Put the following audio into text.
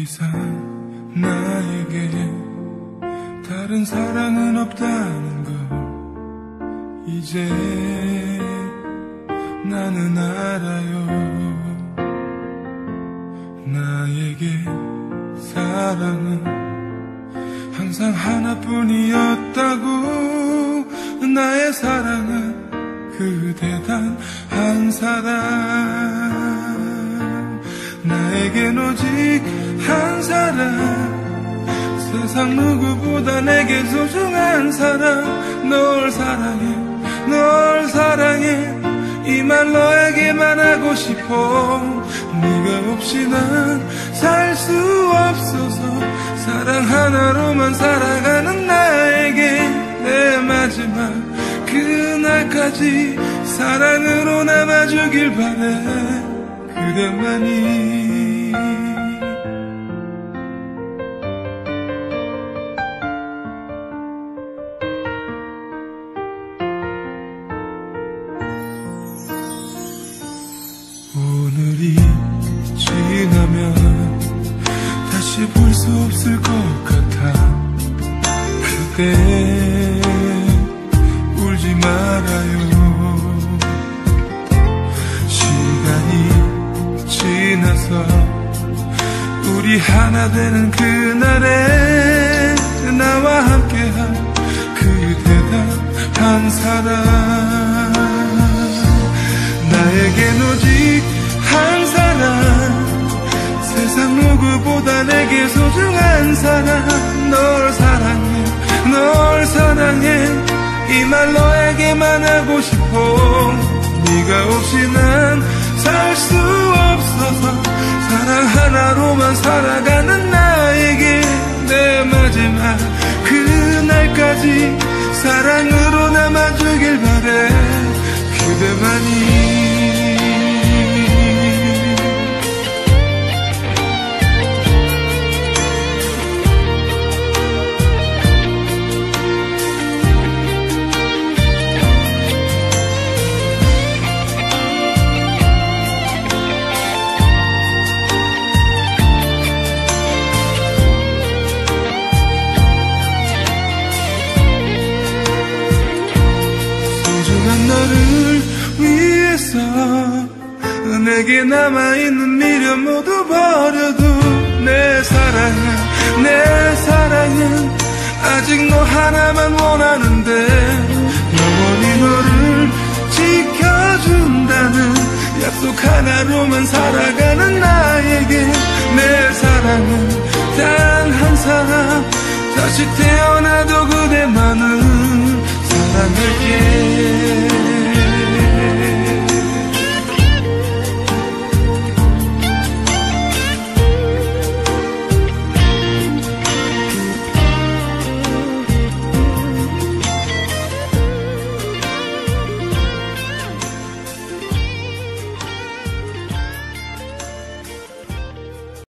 이상 나에게 다른 사랑은 없다는 걸 이제 나는 알아요. 나에게 사랑은 항상 하나뿐이었다고 나의 사랑은 그대 단 한 사람. 나에겐 오직 한 사람 세상 누구보다 내게 소중한 사람. 널 사랑해 널 사랑해. 이 말 너에게만 하고 싶어. 네가 없이 난 살 수 없어서 사랑 하나로만 살아가는 나에게 내 마지막 그날까지 사랑으로 남아주길 바래. 그대만이 오늘이 지나면 다시 볼 수 없을 것 같아. 그대 울지 말아요. 시간이 지나서 우리 하나 되는 그날에 나와 함께한 그대가 한 사람. 나에겐 오직 누구보다 내게 소중한 사람 널 사랑해 널 사랑해. 이 말 너에게만 하고 싶어. 네가 없이 난 살 수 없어서 내게 남아있는 미련 모두 버려도 내 사랑은 내 사랑은 아직 너 하나만 원하는데 영원히 너를 지켜준다는 약속 하나로만 살아가는 나에게 내 사랑은 단 한 사람 다시 태어나도 그대만은